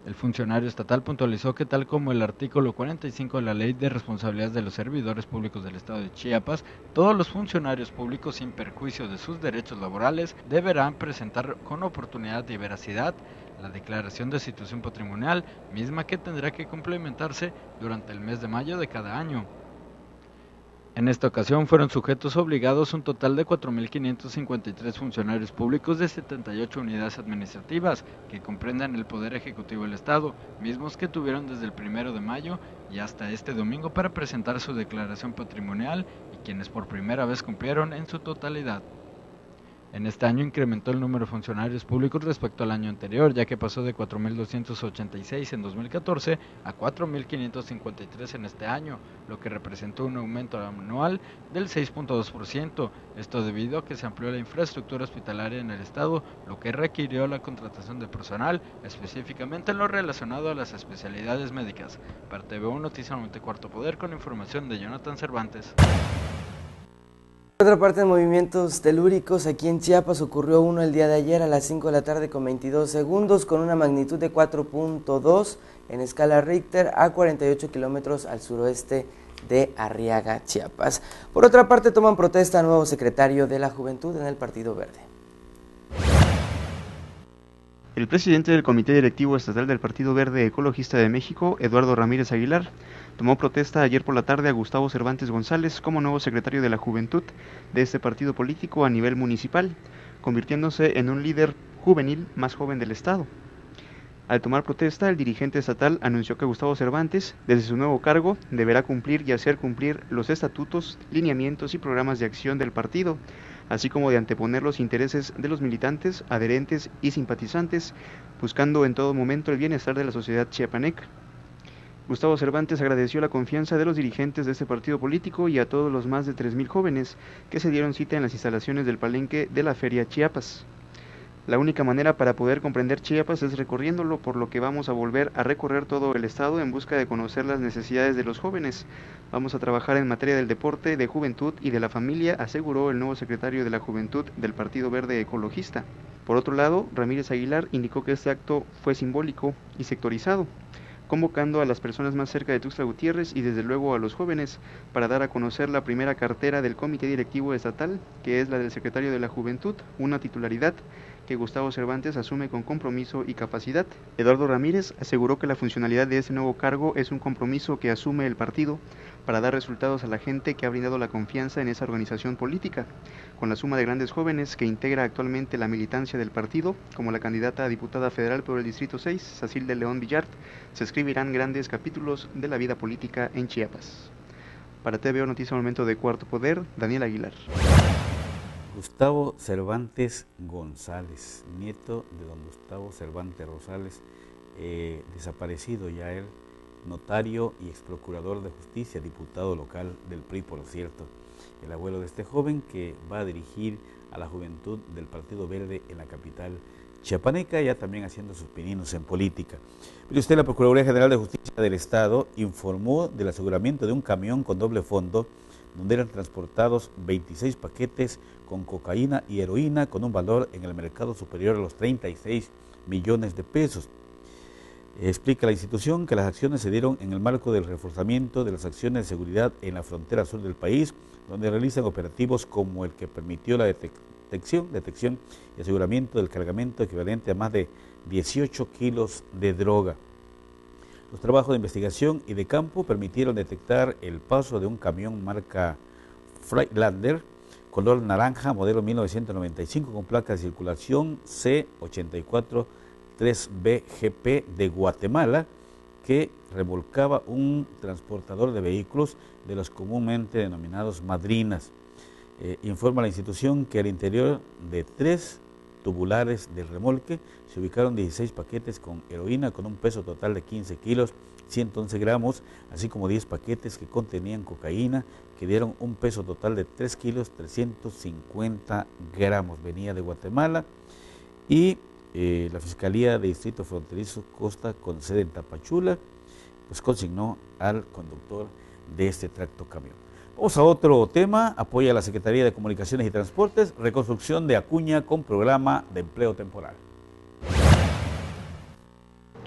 El funcionario estatal puntualizó que tal como el artículo 45 de la Ley de Responsabilidades de los Servidores Públicos del Estado de Chiapas, todos los funcionarios públicos sin perjuicio de sus derechos laborales deberán presentar con oportunidad y veracidad la declaración de situación patrimonial, misma que tendrá que complementarse durante el mes de mayo de cada año. En esta ocasión fueron sujetos obligados un total de 4.553 funcionarios públicos de 78 unidades administrativas que comprenden el Poder Ejecutivo del Estado, mismos que tuvieron desde el 1 de mayo y hasta este domingo para presentar su declaración patrimonial y quienes por primera vez cumplieron en su totalidad. En este año incrementó el número de funcionarios públicos respecto al año anterior, ya que pasó de 4.286 en 2014 a 4.553 en este año, lo que representó un aumento anual del 6.2%. Esto debido a que se amplió la infraestructura hospitalaria en el estado, lo que requirió la contratación de personal, específicamente en lo relacionado a las especialidades médicas. Para TV1 Noticias Cuarto Poder con información de Jonathan Cervantes. Por otra parte, en movimientos telúricos, aquí en Chiapas ocurrió uno el día de ayer a las 5 de la tarde con 22 segundos, con una magnitud de 4.2 en escala Richter a 48 kilómetros al suroeste de Arriaga, Chiapas. Por otra parte, toman protesta nuevo secretario de la Juventud en el Partido Verde. El presidente del Comité Directivo Estatal del Partido Verde Ecologista de México, Eduardo Ramírez Aguilar, tomó protesta ayer por la tarde a Gustavo Cervantes González como nuevo secretario de la Juventud de este partido político a nivel municipal, convirtiéndose en un líder juvenil más joven del Estado. Al tomar protesta, el dirigente estatal anunció que Gustavo Cervantes, desde su nuevo cargo, deberá cumplir y hacer cumplir los estatutos, lineamientos y programas de acción del partido, así como de anteponer los intereses de los militantes, adherentes y simpatizantes, buscando en todo momento el bienestar de la sociedad chiapaneca. Gustavo Cervantes agradeció la confianza de los dirigentes de este partido político y a todos los más de 3.000 jóvenes que se dieron cita en las instalaciones del palenque de la Feria Chiapas. La única manera para poder comprender Chiapas es recorriéndolo, por lo que vamos a volver a recorrer todo el estado en busca de conocer las necesidades de los jóvenes. Vamos a trabajar en materia del deporte, de juventud y de la familia, aseguró el nuevo secretario de la Juventud del Partido Verde Ecologista. Por otro lado, Ramírez Aguilar indicó que este acto fue simbólico y sectorizado convocando a las personas más cerca de Tuxtla Gutiérrez y desde luego a los jóvenes para dar a conocer la primera cartera del Comité Directivo Estatal, que es la del Secretario de la Juventud, una titularidad que Gustavo Cervantes asume con compromiso y capacidad. Eduardo Ramírez aseguró que la funcionalidad de ese nuevo cargo es un compromiso que asume el partido para dar resultados a la gente que ha brindado la confianza en esa organización política, con la suma de grandes jóvenes que integra actualmente la militancia del partido, como la candidata a diputada federal por el Distrito 6, Cecil de León Villart, se escribirán grandes capítulos de la vida política en Chiapas. Para TVO Noticia Momento de Cuarto Poder, Daniel Aguilar. Gustavo Cervantes González, nieto de don Gustavo Cervantes Rosales, eh, desaparecido ya él, notario y ex procurador de justicia, diputado local del PRI, por cierto, el abuelo de este joven que va a dirigir a la juventud del Partido Verde en la capital chiapaneca, ya también haciendo sus pininos en política. Mire usted, la Procuraduría General de Justicia del Estado informó del aseguramiento de un camión con doble fondo donde eran transportados 26 paquetes con cocaína y heroína con un valor en el mercado superior a los 36 millones de pesos. Explica la institución que las acciones se dieron en el marco del reforzamiento de las acciones de seguridad en la frontera sur del país, donde realizan operativos como el que permitió la detección, detección y aseguramiento del cargamento equivalente a más de 18 kilos de droga. Los trabajos de investigación y de campo permitieron detectar el paso de un camión marca Freilander, color naranja, modelo 1995, con placa de circulación C843BGP de Guatemala, que remolcaba un transportador de vehículos de los comúnmente denominados madrinas. Eh, informa la institución que al interior de tres tubulares del remolque se ubicaron 16 paquetes con heroína con un peso total de 15 kilos, 111 gramos, así como 10 paquetes que contenían cocaína que dieron un peso total de 3 kilos 350 gramos. Venía de Guatemala y eh, la Fiscalía de Distrito Fronterizo Costa con sede en Tapachula pues consignó al conductor de este tracto camión. Vamos a otro tema, apoya la Secretaría de Comunicaciones y Transportes, reconstrucción de Acuña con programa de empleo temporal.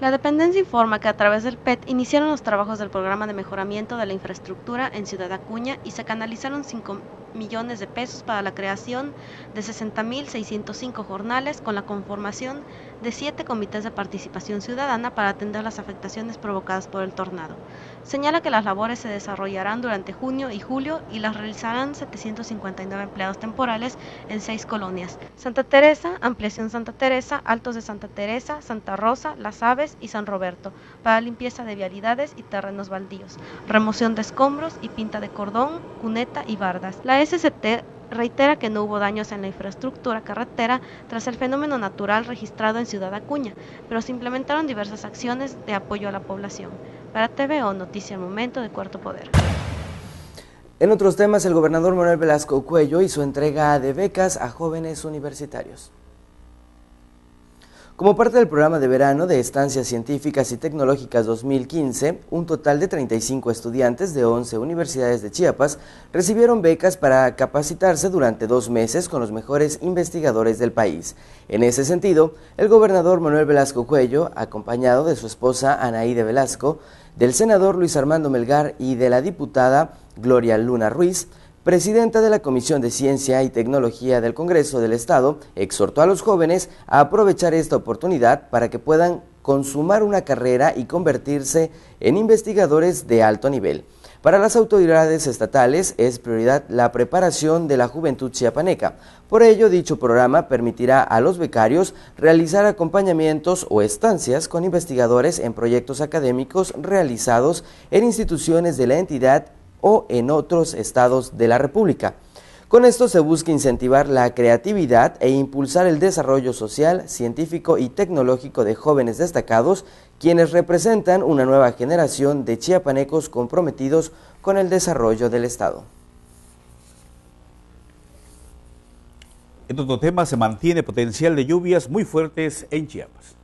La dependencia informa que a través del PET iniciaron los trabajos del programa de mejoramiento de la infraestructura en Ciudad Acuña y se canalizaron 5 millones de pesos para la creación de 60.605 jornales con la conformación de siete comités de participación ciudadana para atender las afectaciones provocadas por el tornado. Señala que las labores se desarrollarán durante junio y julio y las realizarán 759 empleados temporales en seis colonias. Santa Teresa, Ampliación Santa Teresa, Altos de Santa Teresa, Santa Rosa, Las Aves y San Roberto, para limpieza de vialidades y terrenos baldíos, remoción de escombros y pinta de cordón, cuneta y bardas. La SCT reitera que no hubo daños en la infraestructura carretera tras el fenómeno natural registrado en Ciudad Acuña, pero se implementaron diversas acciones de apoyo a la población. Para TVO, Noticia al Momento de Cuarto Poder. En otros temas, el gobernador Manuel Velasco Cuello hizo entrega de becas a jóvenes universitarios. Como parte del programa de verano de Estancias Científicas y Tecnológicas 2015, un total de 35 estudiantes de 11 universidades de Chiapas recibieron becas para capacitarse durante dos meses con los mejores investigadores del país. En ese sentido, el gobernador Manuel Velasco Cuello, acompañado de su esposa Anaíde Velasco, del senador Luis Armando Melgar y de la diputada Gloria Luna Ruiz, presidenta de la Comisión de Ciencia y Tecnología del Congreso del Estado, exhortó a los jóvenes a aprovechar esta oportunidad para que puedan consumar una carrera y convertirse en investigadores de alto nivel. Para las autoridades estatales es prioridad la preparación de la juventud chiapaneca. Por ello, dicho programa permitirá a los becarios realizar acompañamientos o estancias con investigadores en proyectos académicos realizados en instituciones de la entidad o en otros estados de la República. Con esto se busca incentivar la creatividad e impulsar el desarrollo social, científico y tecnológico de jóvenes destacados, quienes representan una nueva generación de chiapanecos comprometidos con el desarrollo del Estado. En otro tema, se mantiene potencial de lluvias muy fuertes en Chiapas.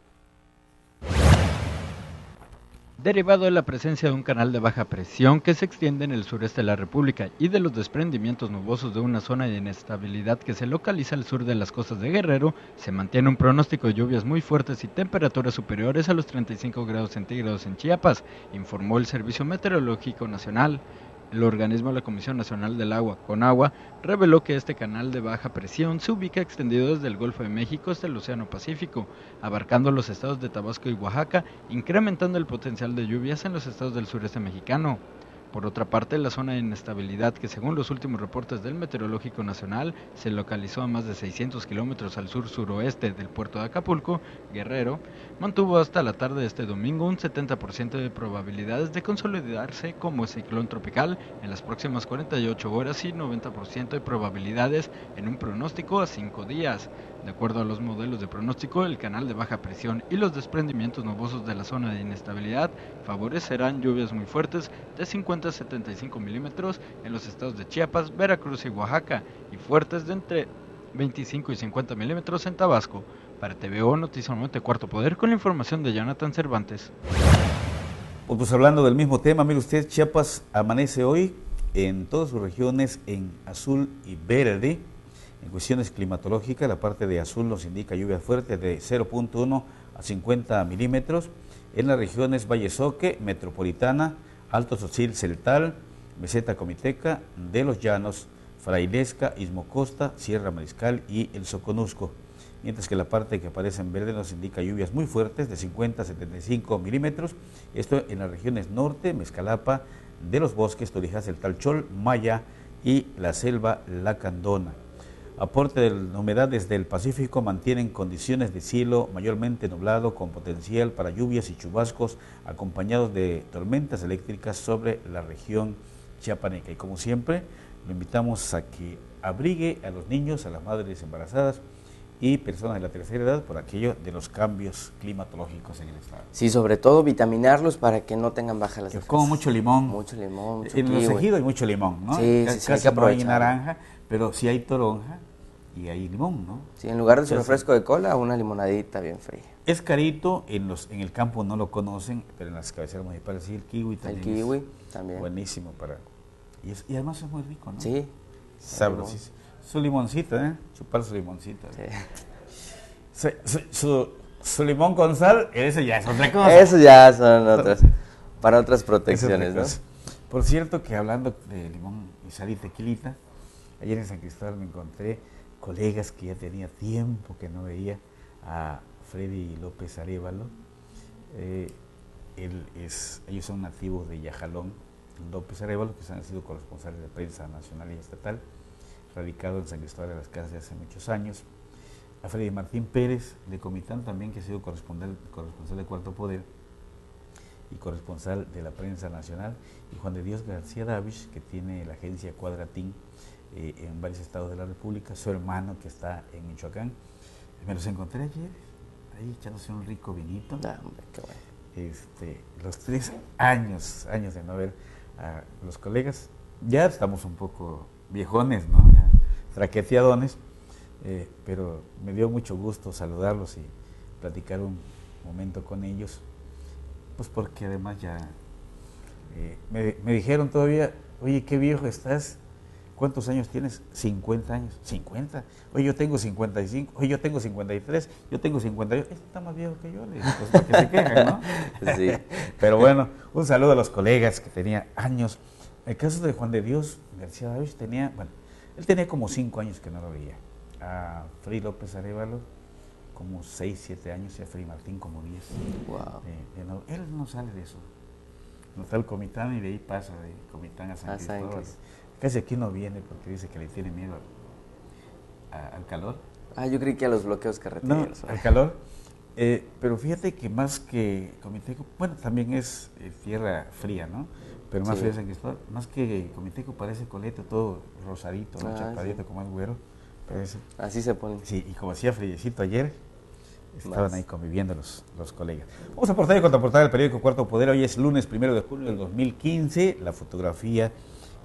Derivado de la presencia de un canal de baja presión que se extiende en el sureste de la República y de los desprendimientos nubosos de una zona de inestabilidad que se localiza al sur de las costas de Guerrero, se mantiene un pronóstico de lluvias muy fuertes y temperaturas superiores a los 35 grados centígrados en Chiapas, informó el Servicio Meteorológico Nacional. El organismo de la Comisión Nacional del Agua, CONAGUA, reveló que este canal de baja presión se ubica extendido desde el Golfo de México hasta el Océano Pacífico, abarcando los estados de Tabasco y Oaxaca, incrementando el potencial de lluvias en los estados del sureste mexicano. Por otra parte, la zona de inestabilidad, que según los últimos reportes del Meteorológico Nacional se localizó a más de 600 kilómetros al sur-suroeste del puerto de Acapulco, Guerrero, mantuvo hasta la tarde de este domingo un 70% de probabilidades de consolidarse como ciclón tropical en las próximas 48 horas y 90% de probabilidades en un pronóstico a 5 días. De acuerdo a los modelos de pronóstico, el canal de baja presión y los desprendimientos nubosos de la zona de inestabilidad favorecerán lluvias muy fuertes de 50 a 75 milímetros en los estados de Chiapas, Veracruz y Oaxaca y fuertes de entre 25 y 50 milímetros en Tabasco. Para TVO Noticias Cuarto Poder con la información de Jonathan Cervantes. Pues, pues hablando del mismo tema, mire usted, Chiapas amanece hoy en todas sus regiones en azul y verde en cuestiones climatológicas, la parte de azul nos indica lluvias fuertes de 0.1 a 50 milímetros en las regiones Valle Soque, Metropolitana, Alto Social Celtal, Meseta Comiteca, de los Llanos, Frailesca, Costa, Sierra Mariscal y el Soconusco. Mientras que la parte que aparece en verde nos indica lluvias muy fuertes de 50 a 75 milímetros, esto en las regiones norte, Mezcalapa, de los bosques, Torijas, el Talchol, Maya y la selva Lacandona. Aporte de humedades del Pacífico mantienen condiciones de cielo mayormente nublado con potencial para lluvias y chubascos acompañados de tormentas eléctricas sobre la región chiapaneca. Y como siempre, lo invitamos a que abrigue a los niños, a las madres embarazadas y personas de la tercera edad por aquello de los cambios climatológicos en el estado. Sí, sobre todo vitaminarlos para que no tengan bajas las defensas. Como mucho limón. Mucho limón, mucho En los ejidos hay mucho limón, ¿no? Sí, sí, sí, Casi no hay naranja, pero si hay toronja y hay limón, ¿no? Sí, en lugar de su refresco de cola, una limonadita bien fría. Es carito, en los en el campo no lo conocen, pero en las cabeceras municipales sí, el kiwi también. El kiwi también. Buenísimo para... Y, y, además es muy rico, ¿no? Sí. Sabrosísimo. Su limoncito, ¿eh? Chupar su limoncito. Sí. Su, su, limón con sal, eso ya es otra cosa. Eso ya son otras, para otras protecciones, ¿no? Por cierto que hablando de limón y sal y tequilita, ayer en San Cristóbal me encontré colegas que ya tenía tiempo que no veía, a Freddy López Arevalo. Eh, ellos son nativos de Yajalón, López Arevalo, que han sido corresponsales de prensa nacional y estatal, radicado en San Cristóbal de las Casas hace muchos años. A Freddy Martín Pérez, de Comitán también, que ha sido corresponsal, corresponsal de Cuarto Poder y corresponsal de la prensa nacional. Y Juan de Dios García Davis, que tiene la agencia Cuadratín, eh, en varios estados de la República, su hermano que está en Michoacán. Me los encontré ayer, ahí echándose un rico vinito. Ah, qué bueno. este, los tres años, años de no ver a los colegas, ya estamos un poco viejones, ¿no? Ya traqueteadones, eh, pero me dio mucho gusto saludarlos y platicar un momento con ellos, pues porque además ya eh, me, me dijeron todavía, oye, qué viejo estás, ¿Cuántos años tienes? 50 años. 50. Oye, yo tengo 55. Oye, yo tengo 53. Yo tengo 58. Este está más viejo que yo. Le pues que se quejan, ¿no? Sí. Pero bueno, un saludo a los colegas que tenía años. El caso de Juan de Dios García David tenía, bueno, él tenía como 5 años que no lo veía. A Fri López Arevalo, como 6, 7 años, y a Fri Martín como 10. Wow. Eh, él no sale de eso. No está el Comitán y de ahí pasa de Comitán a San A San Cristóbal. Cris- Casi aquí no viene porque dice que le tiene miedo al, a- al calor. Ah, yo creí que a los bloqueos No, carreteros. al calor. Eh, pero fíjate que más que Comiteco, bueno, también es eh, tierra fría, ¿no? Pero más Sí. fría San Cristóbal. Más que Comiteco parece coleto, todo rosadito, ¿no? Ah, chapadito, sí. como es güero. Pero ese- Así se ponen. sí, y como hacía friecito ayer, estaban Más. ahí conviviendo los, los colegas. Vamos a portar y contraportar el periódico Cuarto Poder. Hoy es lunes primero de junio del 2015. La fotografía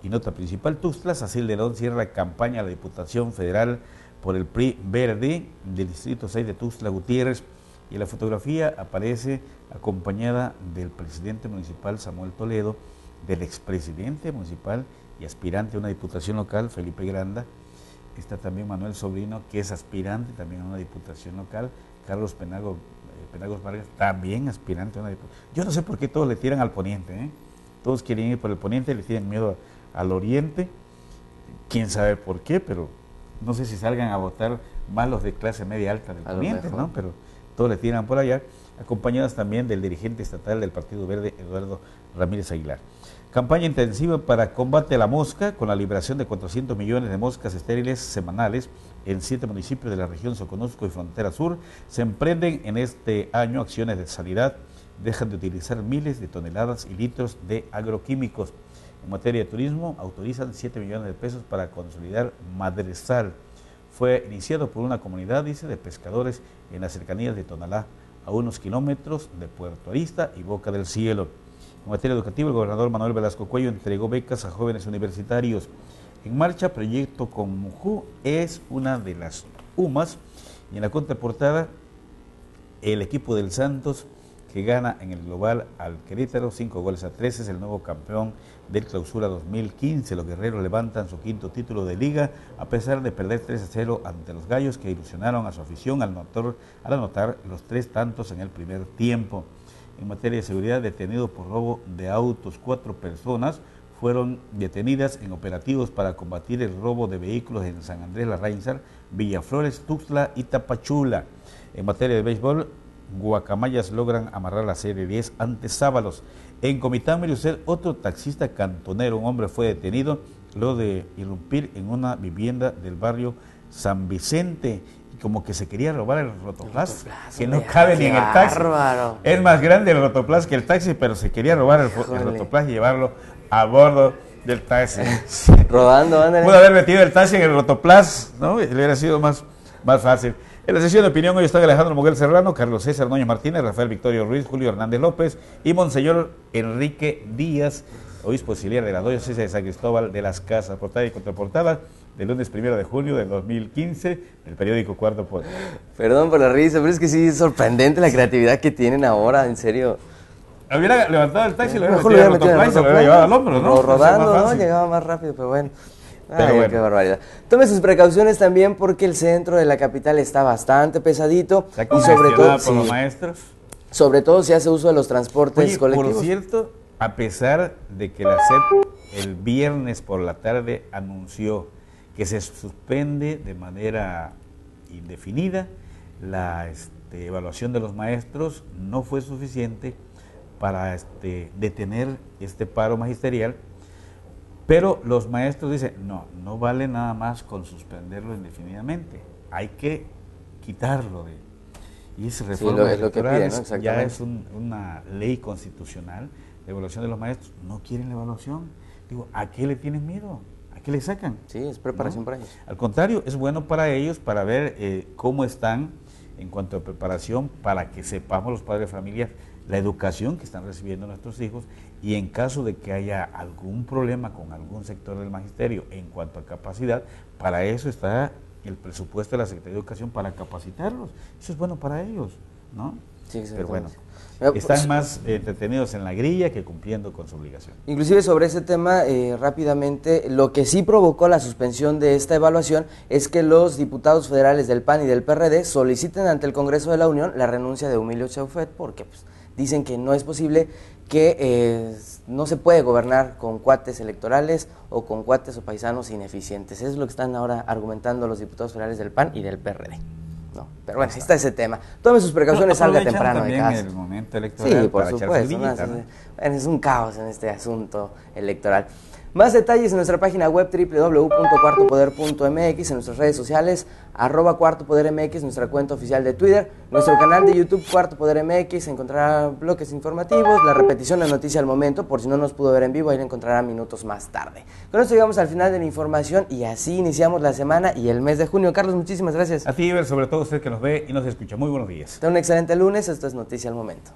y nota principal. Tuxtla, Sacil Lerón cierra campaña a la Diputación Federal por el PRI Verde del Distrito 6 de Tuxtla Gutiérrez y la fotografía aparece acompañada del presidente municipal Samuel Toledo, del expresidente municipal y aspirante a una diputación local, Felipe Granda. Está también Manuel Sobrino, que es aspirante también a una diputación local. Carlos Penago, eh, Penagos Vargas, también aspirante a una diputación. Yo no sé por qué todos le tiran al poniente. ¿eh? Todos quieren ir por el poniente, le tienen miedo al oriente. Quién sabe por qué, pero no sé si salgan a votar más los de clase media alta del poniente, ¿no? Pero todos le tiran por allá, acompañados también del dirigente estatal del Partido Verde, Eduardo Ramírez Aguilar. Campaña intensiva para combate a la mosca, con la liberación de 400 millones de moscas estériles semanales en siete municipios de la región Soconusco y Frontera Sur. Se emprenden en este año acciones de sanidad, dejan de utilizar miles de toneladas y litros de agroquímicos. En materia de turismo, autorizan 7 millones de pesos para consolidar Madresal. Fue iniciado por una comunidad, dice, de pescadores en las cercanías de Tonalá, a unos kilómetros de Puerto Arista y Boca del Cielo. En materia educativa, el gobernador Manuel Velasco Cuello entregó becas a jóvenes universitarios. En marcha, Proyecto Conmujú es una de las UMAS y en la contraportada, el equipo del Santos que gana en el global al Querétaro, 5 goles a 3, es el nuevo campeón del clausura 2015. Los guerreros levantan su quinto título de liga a pesar de perder 3 a 0 ante los gallos que ilusionaron a su afición al, al anotar los tres tantos en el primer tiempo en materia de seguridad detenido por robo de autos. Cuatro personas fueron detenidas en operativos para combatir el robo de vehículos en San Andrés Larrainzar, Villaflores, Tuxtla y Tapachula. En materia de béisbol, Guacamayas logran amarrar la serie 10 ante Sábalos. En Comitán Meriusel, otro taxista cantonero, un hombre fue detenido luego de irrumpir en una vivienda del barrio San Vicente como que se quería robar el rotoplas, que no cabe ni en el taxi. Es más grande el rotoplas que el taxi, pero se quería robar el, rotoplas y llevarlo a bordo del taxi. Rodando, ándale. Pudo haber metido el taxi en el rotoplas, ¿no? Le hubiera sido más, más fácil. En la sesión de opinión hoy están Alejandro Moguel Serrano, Carlos César Núñez Martínez, Rafael Victorio Ruiz, Julio Hernández López y Monseñor Enrique Díaz, obispo auxiliar de la diócesis de San Cristóbal de las Casas, portada y contraportada del lunes primero de julio del 2015, el periódico Cuarto Poder. Perdón por la risa, pero es que sí es sorprendente la creatividad que tienen ahora, en serio. Hubiera levantado el taxi lo hubiera metido y se lo hubiera llevado al hombro, ¿no? rodando, ¿no? Llegaba más rápido, pero bueno. Ay, qué barbaridad. Tome sus precauciones también porque el centro de la capital está bastante pesadito y sobre todo por los maestros. Sobre todo si hace uso de los transportes colectivos. Por cierto, a pesar de que la SEP el viernes por la tarde anunció que se suspende de manera indefinida la este, evaluación de los maestros, no fue suficiente para este, detener este paro magisterial, pero los maestros dicen, no, no vale nada más con suspenderlo indefinidamente, hay que quitarlo de... Y esa reforma ya es una ley constitucional de evaluación de los maestros, no quieren la evaluación. Digo, ¿a qué le tienen miedo? ¿A qué le sacan? Sí, es preparación para ellos. Al contrario, es bueno para ellos para ver eh, cómo están en cuanto a preparación para que sepamos los padres de familia la educación que están recibiendo nuestros hijos y en caso de que haya algún problema con algún sector del magisterio en cuanto a capacidad, para eso está el presupuesto de la Secretaría de Educación para capacitarlos. Eso es bueno para ellos, ¿no? Sí, Pero bueno, eh, están pues, más entretenidos en la grilla que cumpliendo con su obligación. Inclusive sobre ese tema, eh, rápidamente, lo que sí provocó la suspensión de esta evaluación es que los diputados federales del PAN y del PRD soliciten ante el Congreso de la Unión la renuncia de Humilio Chaufet porque pues, dicen que no es posible que eh, no se puede gobernar con cuates electorales o con cuates o paisanos ineficientes. Eso es lo que están ahora argumentando los diputados federales del PAN y del PRD. No, pero bueno, está ese tema. Tome sus precauciones, salga temprano de casa. el momento electoral sí, por supuesto. Es un caos en este asunto electoral. Más detalles en nuestra página web www.cuartopoder.mx, en nuestras redes sociales, arroba Cuarto Poder MX, nuestra cuenta oficial de Twitter, nuestro canal de YouTube Cuarto Poder MX, encontrará bloques informativos, la repetición de noticia al momento, por si no nos pudo ver en vivo, ahí la encontrará minutos más tarde. Con esto llegamos al final de la información y así iniciamos la semana y el mes de junio. Carlos, muchísimas gracias. A ti, Iber, sobre todo usted que nos ve y nos escucha. Muy buenos días. Ten un excelente lunes, esto es Noticia al Momento.